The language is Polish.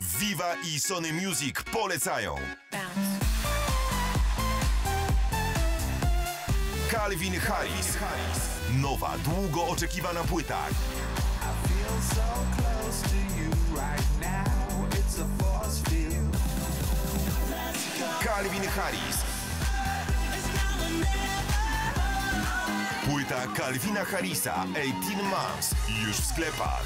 Viva i Sony Music polecają. Calvin Harris. Nowa, długo oczekiwana płyta. Calvin Harris. Płyta Calvina Harrisa 18 Months już w sklepach.